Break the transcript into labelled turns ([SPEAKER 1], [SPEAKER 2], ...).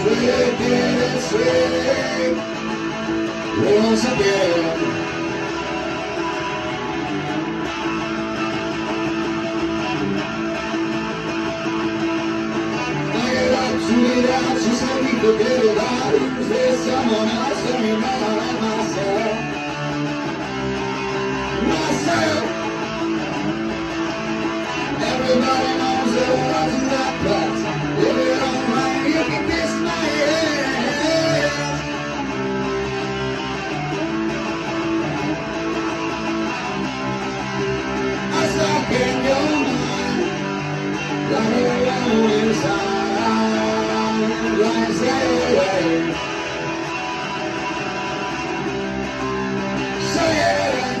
[SPEAKER 1] begin and sing once again. Sweetheart, she said we could get it out. Is there someone else? And you know I like myself. Myself.